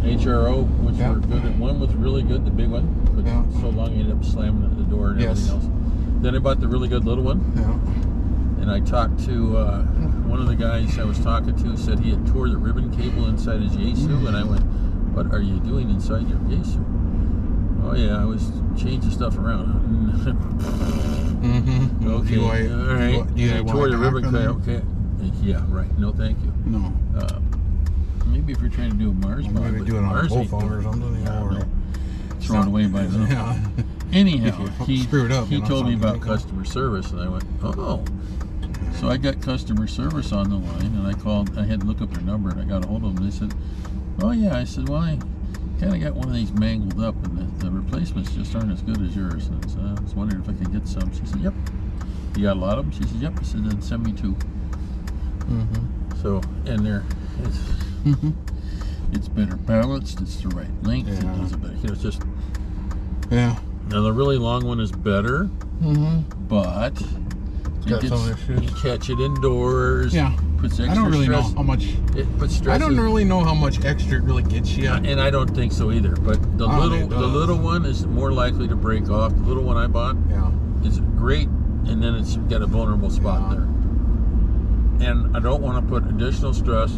HRO, which Yeah. were good. One was really good, the big one, but Yeah. so long you ended up slamming the door and Yes. everything else. Then I bought the really good little one, Yeah. and I talked to uh, one of the guys I was talking to. Said he had tore the ribbon cable inside his Yaesu, and I went, "What are you doing inside your Yaesu?" Oh yeah, I was changing stuff around. Mm-hmm. okay, Do I, all right. Do, I You want tore the ribbon cable. Okay. Yeah, right. No, thank you. No. Uh, maybe if you're trying to do a Mars mod, maybe but do it on a Mars bull ain't phone or something. You Yeah, know, or no. thrown away by now. Yeah. Anyhow, he, up, he told me about customer service, and I went, oh. So I got customer service on the line, and I called. I had to look up their number, and I got a hold of them. They said, oh yeah. I said, well, I kind of got one of these mangled up, and the, the replacements just aren't as good as yours. And so I was wondering if I could get some. She said, yep. You got a lot of them? She said, yep. I said, then send me two. Mm-hmm. So, and they're it's, Mm-hmm. better balanced. It's the right length. It Yeah. does it better. You know, it's just Yeah. now the really long one is better, Mm-hmm. but you, got you catch it indoors. Yeah. puts extra I don't really stress. know how much. It puts stress. I don't really know how much extra it really gets you. and I don't think so either. But the don't little the little one is more likely to break off. The little one I bought Yeah. is great, and then it's got a vulnerable spot Yeah. there. And I don't want to put additional stress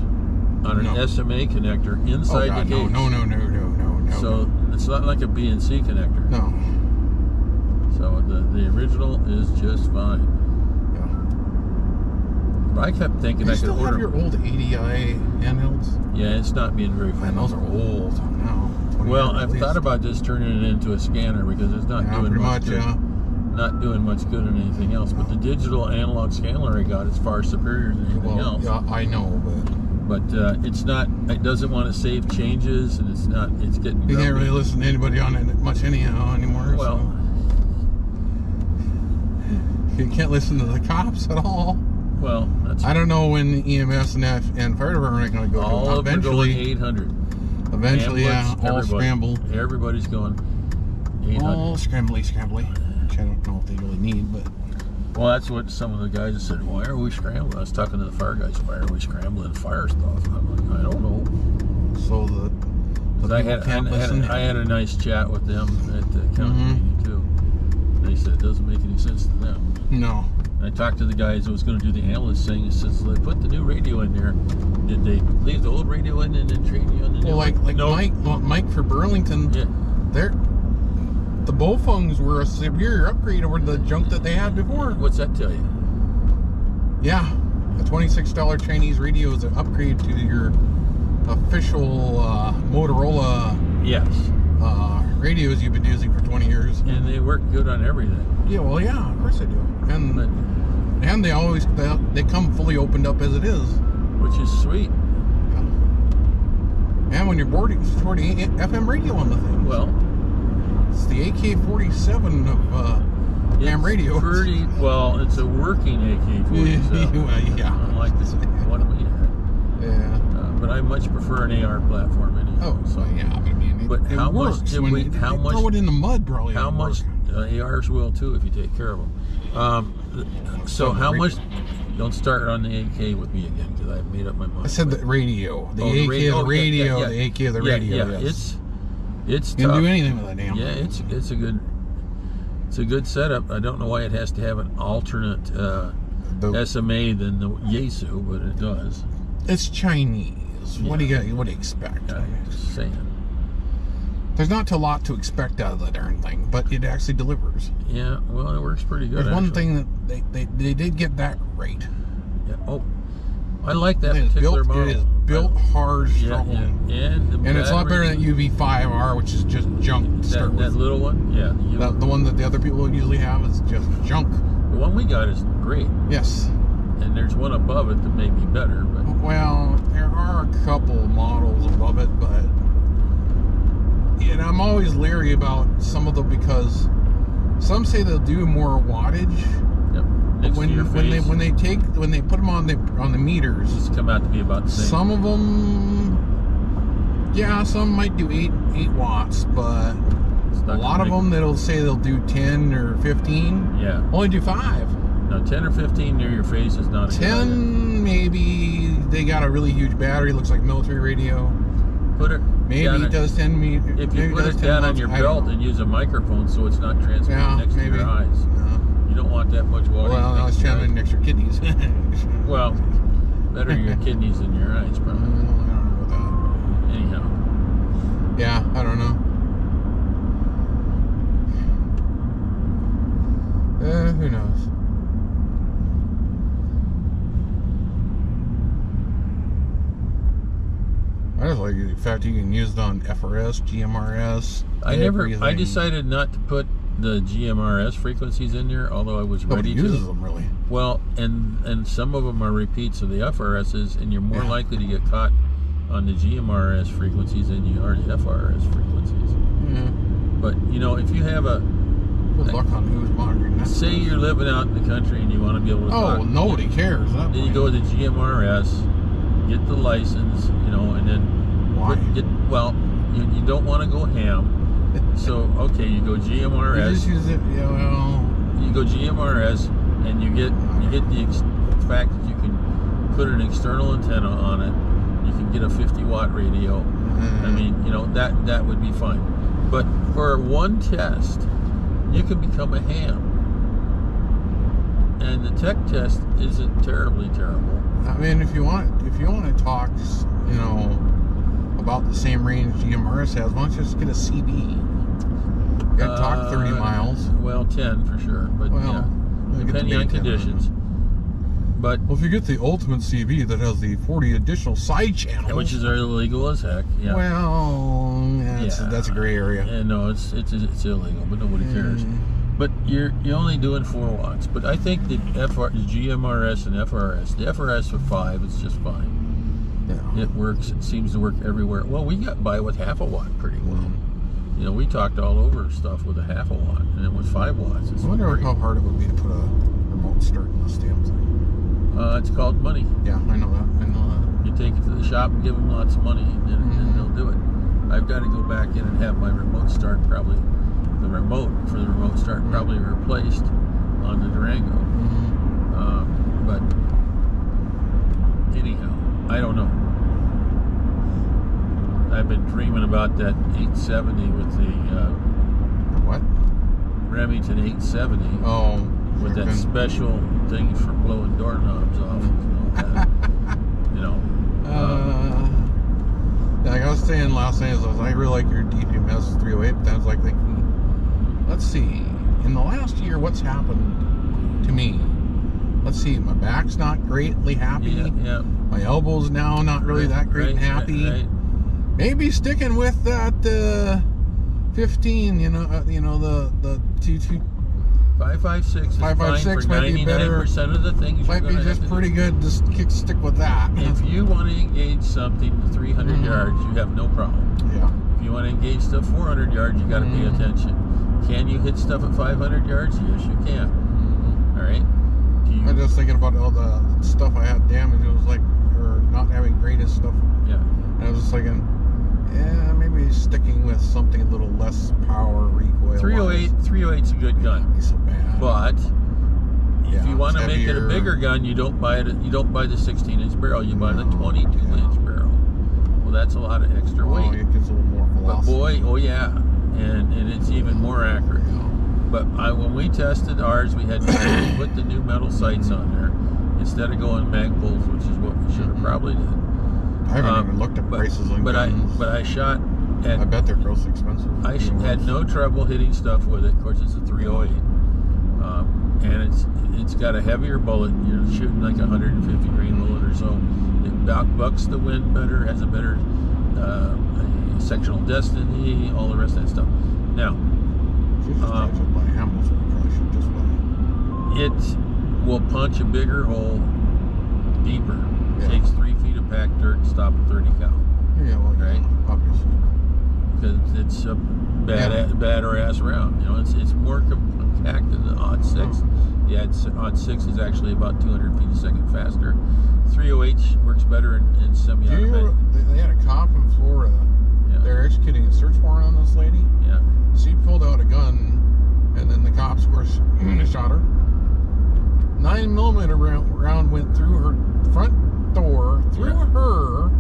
on an No. SMA connector inside oh, God, the no, cage. no, no, no, no, no, no. So it's not like a BNC connector. no. So the, the original is just fine. Yeah. But I kept thinking You I could still have order. your old ADI handhelds? yeah, it's not being very Man, fun. those are old now. Well, I've least. thought about just turning it into a scanner because it's not Yeah, doing much, much, good. yeah. Not doing much good in anything else. But the oh. digital analog scanner I got is far superior than anything Well, else. yeah, I know, but But uh, it's not. It doesn't want to save changes, and it's not. It's getting. you can't really listen to anybody on it much anyhow anymore. Well, so. you can't listen to the cops at all. well, that's I don't know when EMS and F and fire department are going to go. all to. of them going Eventually, 800. eventually, yeah, all everybody. scramble, Everybody's going 800. all scrambly, scrambly. Which I don't know if they really need, but Well, that's what some of the guys said. Why are we scrambling? I was talking to the fire guys. Why are we scrambling fire stuff? I'm like, I don't know. so the. But I had, I, had. I had a nice chat with them at the county Mhm. meeting too. They said it doesn't make any sense to them. no. I talked to the guys that was going to do the analyst thing. Says they put the new radio in there. Did they leave the old radio in and then train you on the new Well, like like no. Mike well, Mike for Burlington, Yeah. they're the Baofengs were a superior upgrade over the junk that they had before. What's that tell you? Yeah, a twenty-six dollar Chinese radio is an upgrade to your official uh, Motorola Yes. uh, radios you've been using for twenty years. And they work good on everything. Yeah, well, yeah, of course they do, and But, and they always they, they come fully opened up as it is. which is sweet. And when you're boarding, it's 40 FM radio on the thing. Well, it's the AK-47 of uh, ham it's radio. Pretty well. It's a working AK-47. Well, yeah. Unlike the one we had. Yeah. Uh, but I much prefer an AR platform anyhow. Oh, so yeah, but I mean, it, But it how much did we- you- how much- throw it in the mud, probably. how much uh, ARs will too if you take care of them. Um, so how much? Don't start on the AK with me again because I made up my mind. I said the radio, the Oh, AK radio. of the Oh, yeah, radio, yeah, the AK of the yeah, radio. Yeah, yes. it's it's you can tough. do anything with that damn. Yeah, thing. it's it's a good it's a good setup. I don't know why it has to have an alternate uh, The- SMA than the Yaesu, but it does. it's Chinese. What do you got? What do you expect? I'm just saying. There's not a lot to expect out of the darn thing, but it actually delivers. Yeah, well, it works pretty good. There's one actually. thing that they, they, they did get that right. Yeah. Oh, I like that particular built, model. it is built hard, Yeah, strong. yeah, and the And it's a lot better than UV5R, which is just junk that, that with. little one. Yeah, The, the one that the other people usually have is just junk. the one we got is great, Yes. and there's one above it that may be better, but Well, there are a couple models above it, but and I'm always leery about some of them because some say they'll do more wattage. Next when to your when they when they take when they put them on the on the meters, it's come out to be about the same. some of them, yeah, some might do eight eight watts, but a lot of them that'll say they'll do ten or fifteen, Yeah, only do five. no, ten or fifteen near your face is not a good 10 maybe they got a really huge battery looks like military radio Put it maybe it does ten meters. if you put it down on your belt and use a microphone so it's not transmitting yeah, next maybe. to your eyes. Yeah. You don't want that much water. Well, I was to your channeling eyes. next to your kidneys. Well, better your kidneys than your eyes, I probably. don't know about Anyhow. Yeah, I don't know. Uh, who knows? I just like the fact you can use it on FRS, GMRS. I never. I decided not to put the GMRS frequencies in there, although I was Nobody ready uses to. them really. Well, and and some of them are repeats of the FRSs, and you're more Yeah. likely to get caught on the GMRS frequencies than you are the FRS frequencies. Yeah. But you know, if you have a Good luck on who's monitoring that. say you're living out in the country and you want to be able to Oh, talk, nobody cares. That then you go to the GMRS, get the license, you know, and then Why? get well. You, you don't want to go ham, so okay, you go You GMRS. just use it. Yeah, well. you go GMRS and you get you get the ex- fact that you can put an external antenna on it. You can get a 50 watt radio. I uh, mean, you know that that would be fine. But for one test, you can become a ham. And the tech test isn't terribly terrible. I mean, if you want, if you want to talk, you know, about the same range GMRS has, why don't you just get a CB? You got to talk 30 Uh, miles. Well, 10 for sure, but Well, yeah, you get the depending on conditions. But Well, if you get the ultimate CB that has the 40 additional side channels, which is illegal as heck. Yeah. well, that's, Yeah. that's a gray area. Yeah, no, it's it's it's illegal, but nobody cares. Mm. But you're you're only doing four watts. But I think the FR, the GMRS and FRS, the FRS with five, it's just fine. Yeah. It works. It seems to work everywhere. Well, we got by with half a watt pretty well. Mm. You know, we talked all over stuff with a half a watt, and then with five watts, I wonder great. how hard it would be to put a remote start in this damn thing. Uh, it's called money. Yeah, I know that. I know that. You take it to the shop and give them lots of money, and, then and they'll do it. I've got to go back in and have my remote start probably, the remote for the remote start Mhm. probably replaced on the Durango. Mhm. Um, but anyhow, I don't know. I've been dreaming about that 870 with the uh, What? Remington 870 Oh. with that special thing for blowing doorknobs off. and all that. you know, Uh, yeah, like I was saying last night, is I was like, I really like your DPMS 308, but I was like thinking, let's see, in the last year, what's happened to me? Let's see, my back's not greatly happy. yeah, yeah. My elbow's now not really that great and Right, right, happy. right. Maybe sticking with that uh, 15, you know, uh, you know the the two two 556 is 556 might be better. 99% of the things might be just pretty do. good. Just kick, stick with that. If you want to engage something to 300 Mhm. yards, you have no problem. yeah. If you want to engage stuff 400 yards, you got to pay Mhm. attention. Can you hit stuff at 500 yards? Yes, you can. All right. You, I'm just thinking about all the stuff I had damaged. It was like, not having greatest stuff. yeah. And I was just thinking, um, yeah, maybe sticking with something a little less power recoil. 308 308's a good gun, Be so bad. but if you want to it's make it a bigger gun, you don't buy it. You don't buy the 16 inch barrel. You buy the 22 yeah. inch barrel. Well, that's a lot of extra oh, weight. it gets a little more velocity. But boy, oh yeah, and and it's even more accurate. Yeah. But I, when we tested ours, we had to put the new metal sights on there instead of going Magpuls, which is what we should have probably did. I haven't Um, even looked at but, prices on but guns. I but I shot at I bet they're gross expensive. I had no trouble hitting stuff with it. Of course, it's a 308, um, and it's it's got a heavier bullet. You're shooting like 150 grain bullet or so. It buck- bucks the wind better, has a better uh, sectional density, all the rest of that stuff. Now, just um, actually buy ammo, so we probably should just buy. it will punch a bigger hole deeper. Yeah. Takes three feet of packed dirt and stop a 30 cal Yeah, well, Right. yeah, obviously. because it's a bad Yeah. bad or ass round. You know, it's it's more compact than the odd oh. six. Oh. The odd, odd six is actually about 200 feet a second faster. 308 works better in, in semi-automatic. they, they had a cop in Florida. Yeah. They're executing a search warrant on this lady. yeah. She pulled out a gun, and then the cops, of course, shot her. Nine millimeter round, round went through her front door, through Yeah. her,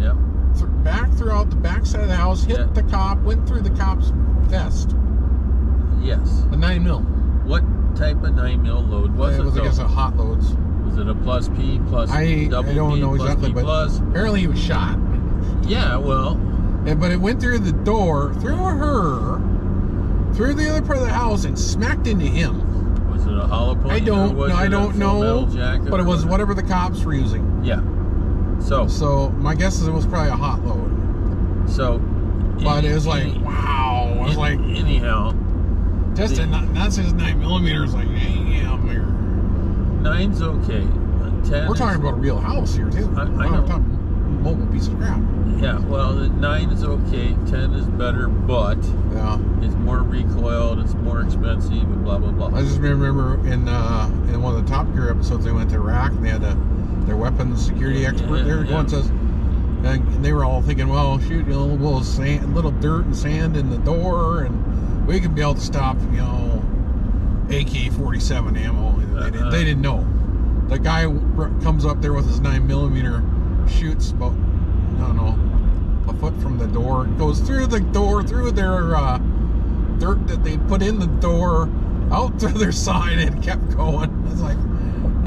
Yeah. th- back throughout the back side of the house, hit Yeah. the cop, went through the cop's vest. Yes. The nine mil. What type of nine mil load was it it? was, I guess, a hot loads. was it a plus P plus I, double I don't P know plus exactly, P but plus? apparently he was shot. Yeah, well, And, but it went through the door, through her, through the other part of the house, and smacked into him. A hollow? I don't know. I don't know. But it was what? whatever the cops were using. Yeah. So So my guess is it was probably a hot load. so. But it was like, any- wow. It was like, anyhow, just a, not, not nine millimeters. Like, damn. Nine's okay. Ten. we're talking about a real house here too. I- I know. Mobile piece of crap. Yeah, well, the nine is okay. Ten is better, but Yeah. it's more recoiled. It's more expensive, and blah blah blah. I just remember in uh, in one of the Top Gear episodes, they went to Iraq and they had a, their weapons security Yeah, expert yeah, there yeah. going says, and they were all thinking, well, shoot, you know, a little sand, little dirt and sand in the door, and we could be able to stop, you know, AK-47 ammo. They, didn't, Uh-huh. they didn't know. The guy comes up there with his nine millimeter, shoots about, I don't know, a foot from the door, goes through the door, through their uh, dirt that they put in the door, out to their side, and kept going. It's like,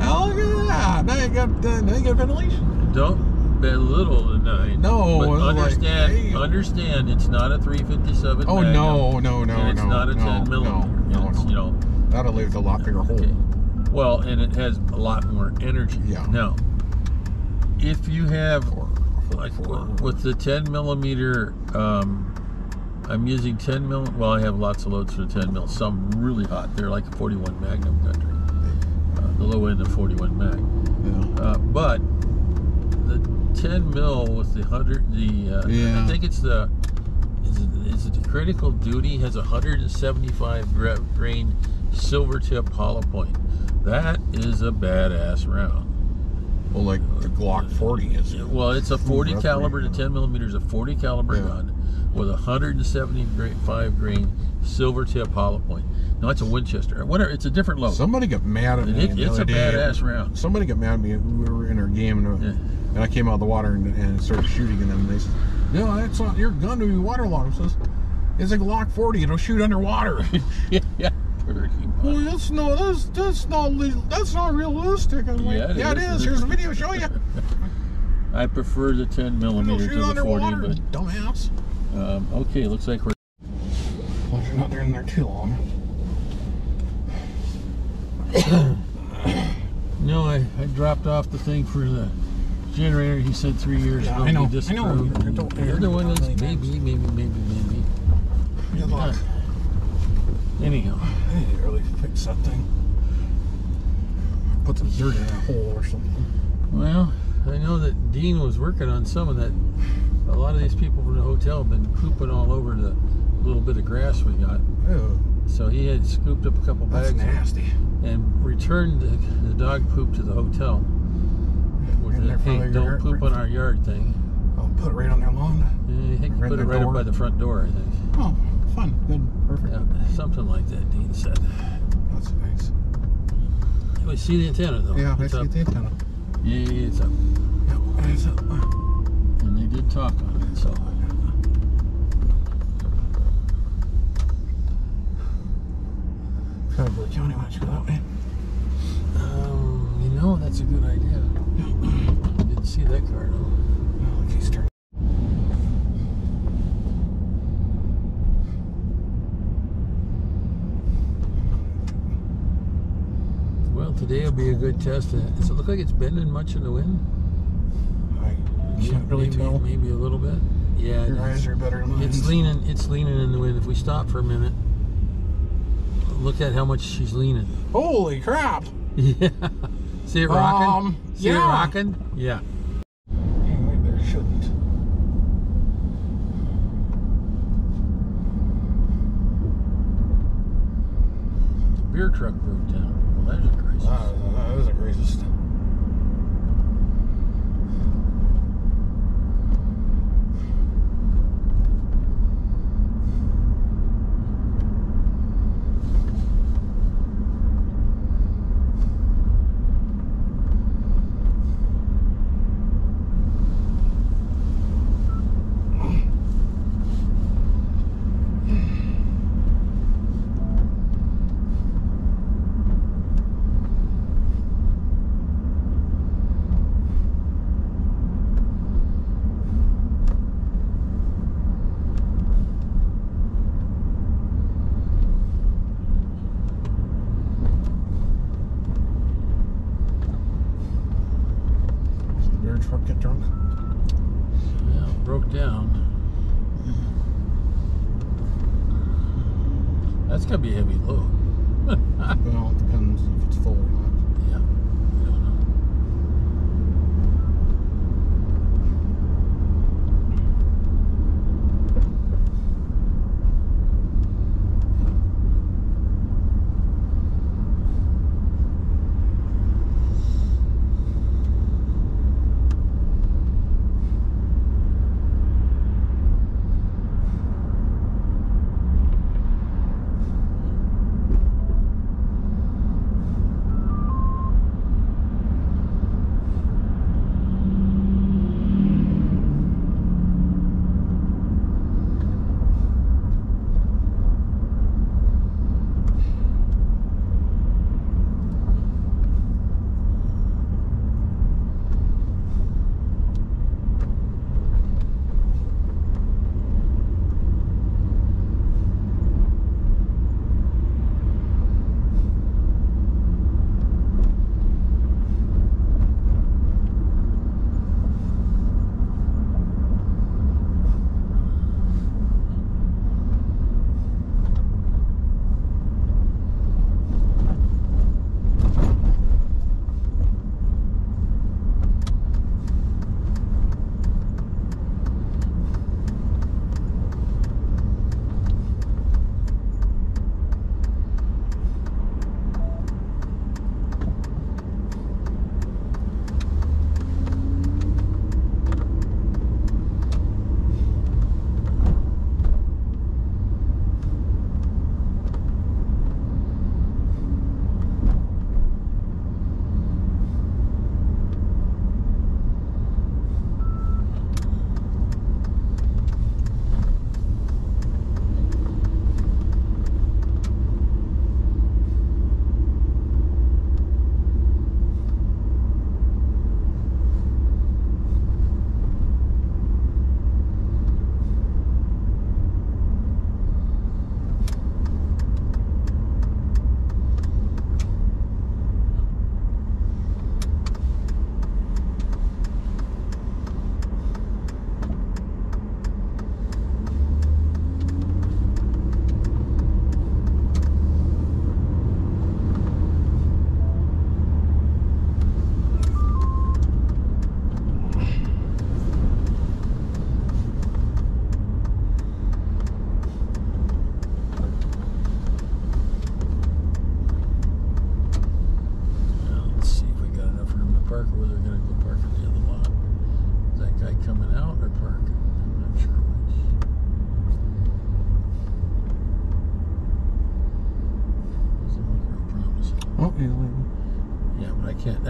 oh yeah, now you got uh, now you got ventilation. Don't belittle the nine. No, but it's like, understand. hey. understand. It's not a 357. Oh no, no, no, and it's no, not a no, 10 millimeter. No, no, it's, no. You know. That'll leave a lot bigger hole. Well, and it has a lot more energy. Yeah. Now, if you have like with the 10 millimeter, um, I'm using 10 mil. Well, I have lots of loads for the 10 mil. Some really hot. They're like a 41 Magnum country. Uh, the low end of 41 Mag. Yeah. Uh, but the 10 mil with the 100, the uh, Yeah. I think it's the is it, is it the critical duty has a 175 grain silver tip hollow point. That is a badass round. Well, like the Glock 40 is. Yeah, Well, it's a 40 that's caliber to 10 millimeters, a 40 caliber Yeah. gun with a 175 grain silver tip hollow point. No, it's a Winchester. Whatever. It's a different load. Somebody got mad at me. it- it's a day. badass round. Somebody got mad at me. We were in our game, and, uh, Yeah. and I came out of the water and, and started shooting, and then they said, "No, that's not your gun to be waterlogged." Says, "It's a Glock 40. It'll shoot underwater." yeah, well, that's no, that's that's not le- that's not realistic. I'm like, Yeah, it yeah, it is. is. Here's a video showing you. I prefer the 10 It'll millimeter to the 40, underwater, but dumbass. um, okay. Looks like we're Well, you're not there in there too long. No, I, I dropped off the thing for the generator. He said three years Yeah, ago. I know, I know. disapproved. I don't- The other one is maybe, maybe, maybe, maybe. Good luck. Anyhow, I need to really fix that thing. Put some dirt in that hole or something. well, I know that Dean was working on some of that. A lot of these people from the hotel have been pooping all over the little bit of grass we got. Ew, So he had scooped up a couple that's bags nasty. and returned the, the dog poop to the hotel. With the, hey, don't poop on our yard thing. I'll put it right on their lawn. Yeah, I think he put it right up by the front door, I think. Oh, fun. Good. Perfect. Yeah, something like that, Dean said. That's nice. We see the antenna though. Yeah, I see up. the antenna. Yeah, it's up. Yeah, it's up. And they did talk on it, so. Cowboy County, why don't you go that way? Um, you know, that's a good idea. Didn't see that car though. Oh, look, he's turning. Well, today will be a good test. Uh, Does it look like it's bending much in the wind? I can't really maybe, tell. Maybe a little bit. Yeah. Your eyes are better than mine. It's leaning. It's leaning in the wind. If we stop for a minute, look at how much she's leaning. Holy crap! Yeah. See it rocking? Um, See it yeah. rocking? Yeah. Hey, maybe there shouldn't. The beer truck broke down.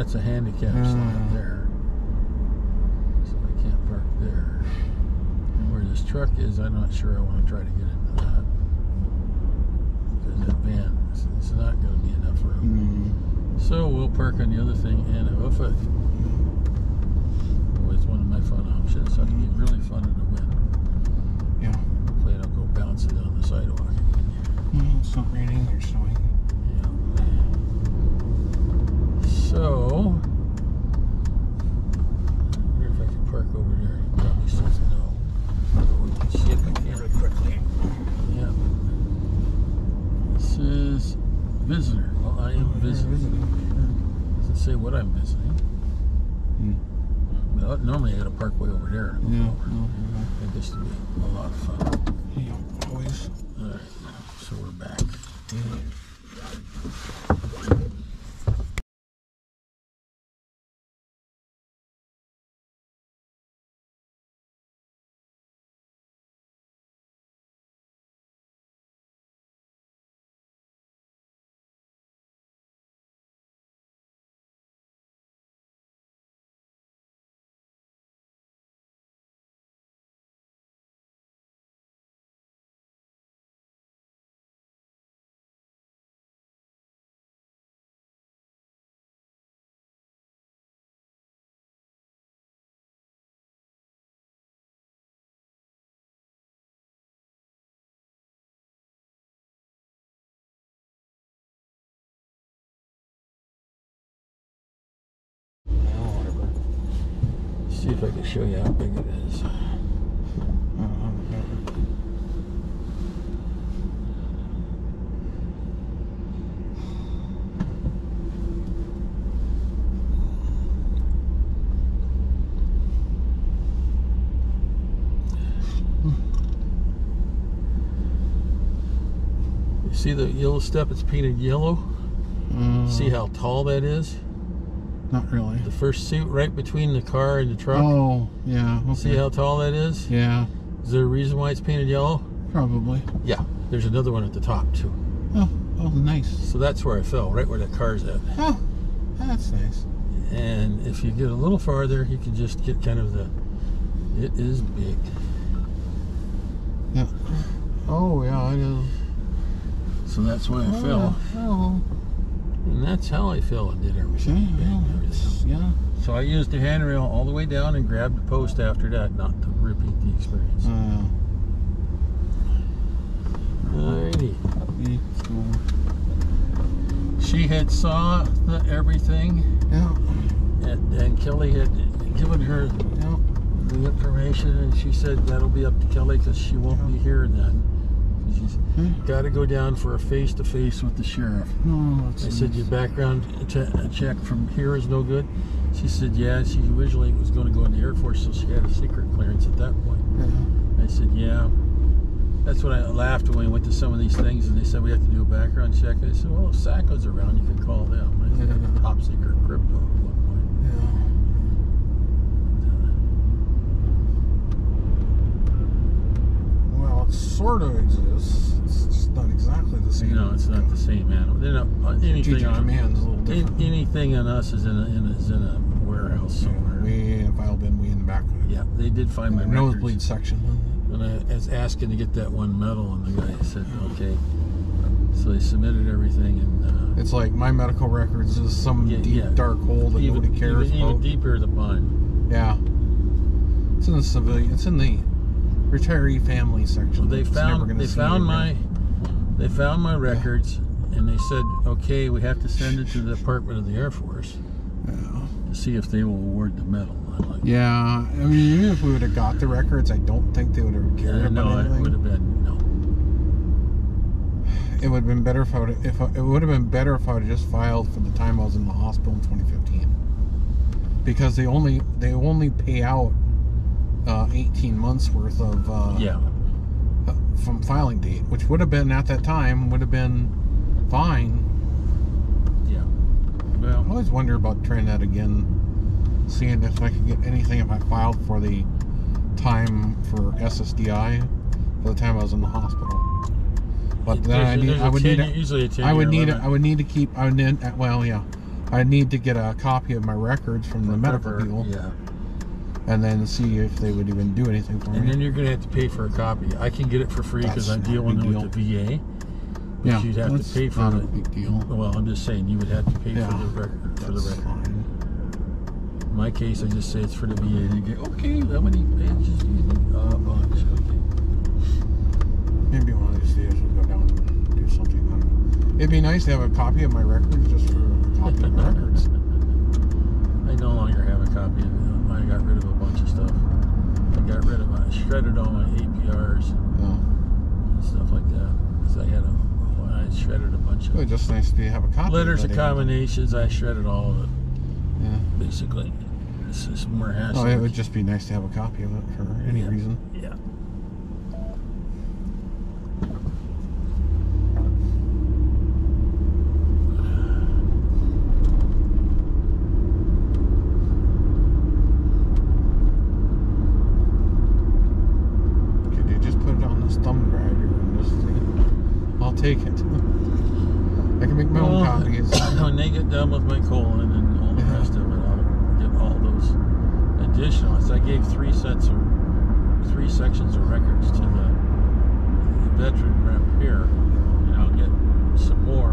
that's a handicap hmm. uh, slot there. So I can't park there. And where this truck is, I'm not sure I want to try to get into that. Because that van, it's, it's not going to be enough room. Mm. So we'll park on the other thing, and if a see if I can show you how big it is. see the yellow step it's painted yellow mm. see how tall that is not really. The first suit right between the car and the truck. Oh, yeah. Okay. See how tall that is? Yeah, Is there a reason why it's painted yellow? probably. Yeah. There's another one at the top too. Oh, oh, nice. So that's where I fell, right where that car's at. Oh, that's nice. And if you get a little farther, you can just get kind of the. It is big. Yeah. Oh, yeah, it is. So that's why I oh, fell. Oh, And that's how I fell and did yeah, everything. yeah, everything. yeah. So I used the handrail all the way down and grabbed the post after that, not to repeat the experience. Uh, Alrighty. She had saw the everything, Yeah, and, and Kelly had given her yeah. the information, and she said that'll be up to Kelly because she won't be here then. Hmm. got to go down for a face-to-face with the sheriff. Oh, I said, nice. your background che- check from here is no good? She said, yeah. She originally was going to go in the Air Force, so she had a secret clearance at that point. I said, yeah. That's when I laughed when we went to some of these things and they said we have to do a background check. I said, well, if SACO's around, you can call them. I said, Yeah. top secret crypto at one point. Well, it sort of exists. It's not exactly the same. No, it's not the same animal. They're not, uh, anything on command's a little different. anything on us is in a, in a, is in a warehouse somewhere. Way in a file bin, way in the back. Yeah, they did find my records. nosebleed section. And I was asking to get that one medal, and the guy said, okay. So they submitted everything, and uh, It's like my medical records is some Yeah, deep yeah. dark hole that even, nobody cares even, even deeper the mine. Yeah. It's in the civilian. It's in the retiree family section. They found they found my again. they found my records, and they said, okay, we have to send it to the Department of the Air Force Yeah. to see if they will award the medal. Like, Yeah, I mean, even if we would have got the records, I don't think they would have cared yeah, about no, it would have been no. It would have been better if I would if I, it would have been better if I would have just filed for the time I was in the hospital in 2015, because they only they only pay out uh, 18 months worth of uh, Yeah, uh, from filing date, which would have been at that time would have been fine. yeah. Well, I always wonder about trying that again, seeing if I could get anything if I filed for the time for SSDI for the time I was in the hospital. But then I need I would 10 need usually a 10 I would need limit. I would need to keep I would need well yeah I need to get a copy of my records from the medical people Yeah, and then see if they would even do anything for and me. then you're gonna have to pay for a copy. I can get it for free because I'm dealing with the VA. But yeah, you'd have that's to pay for not the. a big deal. Well, I'm just saying you would have to pay Yeah, for the record. For the record. fine. In my case, I just say it's for the VA. And They go, okay, how many pages do you need? Uh, a bunch. Okay. Maybe one of these days we'll go down and do something. I don't know. It'd be nice to have a copy of my records just for a copy of my records. I no longer have a copy of it. I got rid of a bunch of stuff. I got rid of my, I shredded all my APRs Yeah. and oh. stuff like that. Because I had a, I shredded a bunch of would just nice to have a copy. letters of of combinations. I shredded all of it, Yeah. basically. It's just more hassle. Oh, it would just be nice to have a copy of it for any Yeah. reason. Yeah. Could you just put it on this thumb drive here and just I'll take it. I can make my own Well, copies. when they get done with my colon and all the Yeah. rest of it, I'll get all those So I gave three sets of three sections of records to the, the veteran rep here, and I'll get some more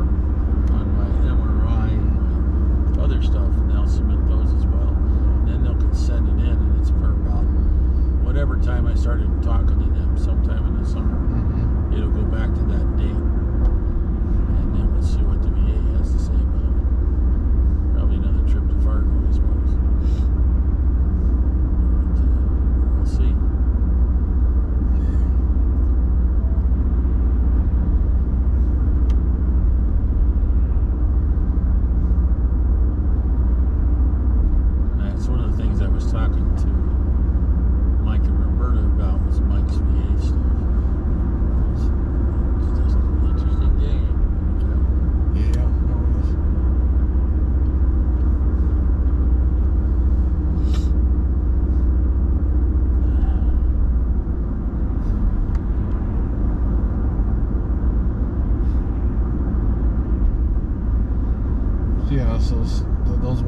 on my MRI and my other stuff, and they'll submit those as well. And Then they'll send it in, and it's per about whatever time I started talking to them, sometime in the summer Mhm. it'll go back to that date. And then we'll see what the VA has to say about it. Probably another trip to Fargo, I suppose. But, uh, we'll see.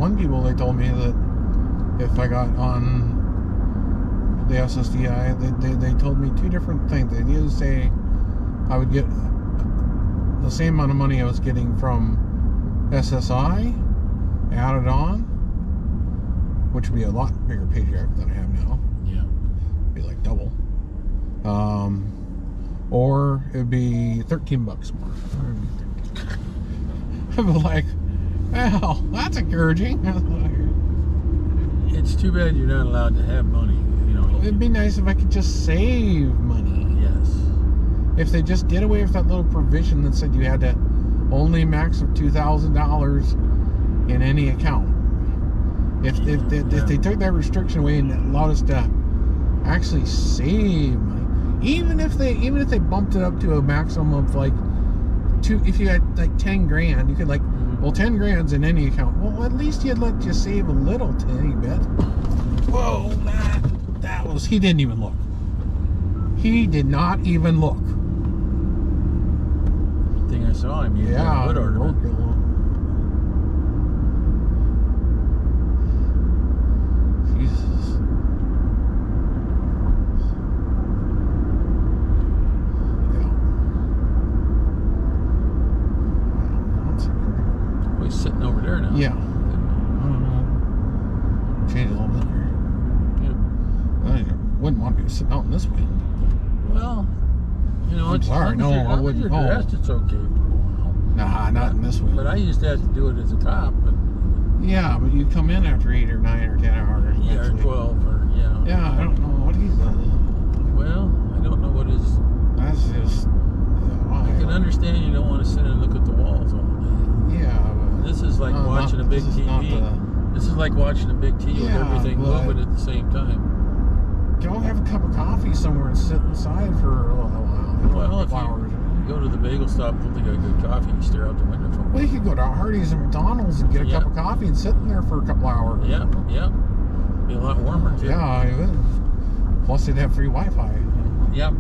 one people they told me that if I got on the SSDI, they, they, they told me two different things. They either say I would get the same amount of money I was getting from SSI added on, which would be a lot bigger paycheck than I have now. Yeah. be like double. Um, or it'd be 13 bucks more. I'd be like, well, that's encouraging. It's too bad you're not allowed to have money. You know. It'd be nice if I could just save money. Yes. If they just did away with that little provision that said you had to only max of $2,000 in any account. If, if, if, Yeah. if they took that restriction away and allowed us to actually save money, even if they even if they bumped it up to a maximum of like two, if you had like 10 grand, you could like. Well, 10 grand's in any account. Well, at least you'd let you save a little tiny bit. Whoa, that, that was, he didn't even look. He did not even look. Thing I saw him. Yeah, Wood ornament. roadkill. Jesus. Yeah. Well, that's encouraging. Oh, he's sitting over there now. Yeah. I don't know. Change a little bit here. Yeah. I wouldn't want to be sitting out in this wind. Well, you know, I'm it's, sorry, as no, long as you're- I as long as wouldn't- You're oh. dressed, it's okay for a while. Nah, not in this wind. But I used to do it as a cop, but yeah, but you come in after eight or nine or ten hours. yeah, or twelve, or yeah. Yeah, I don't know what he's does. Well, I don't know what is. That's just. I can understand you don't want to sit and look at the walls all day. Yeah, but This is like No, not- watching a big this TV. the- This is like watching a big TV Yeah, with everything moving at the same time. go have a cup of coffee somewhere and sit inside for a little while. Well, if you. Go to the bagel stop, don't they got good coffee? You stare out the window for a Well, you could go to Hardee's and McDonald's and get a Yeah. cup of coffee and sit in there for a couple hours. Yeah, yeah. Be a lot warmer too. Yeah, you would. Plus, they'd have free Wi-Fi Yep.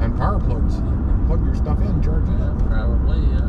and power plugs. Plug your stuff in, charge it. Yeah, probably. Yeah.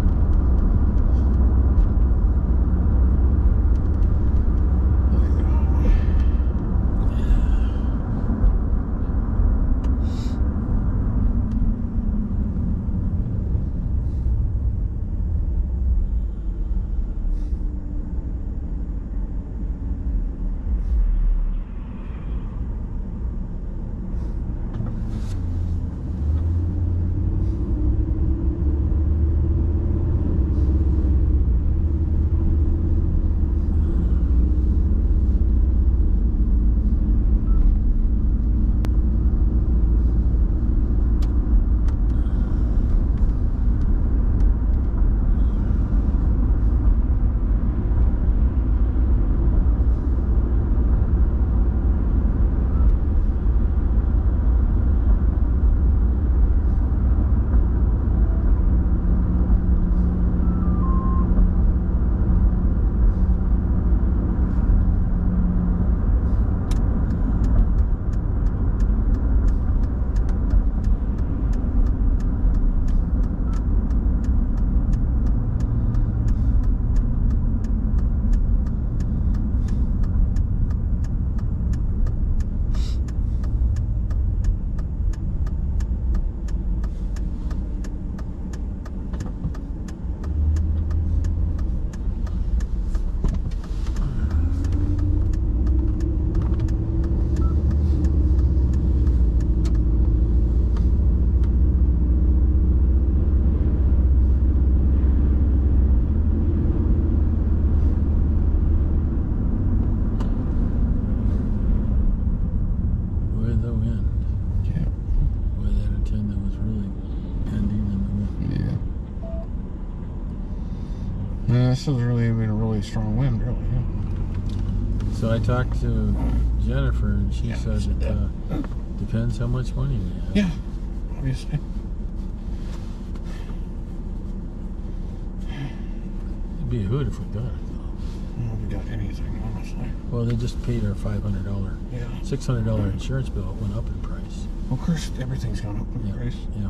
This has really been a really strong wind, really. Yeah. So I talked to Jennifer, and she Yeah, said said that uh, depends how much money we have. Yeah, obviously. It'd be a hood if we got it. though. I don't know if we got anything, honestly. Well, they just paid our five hundred dollar, Yeah. six hundred dollar insurance bill. It went up in price. Well, of course, everything's gone up in Yeah. price. Yeah.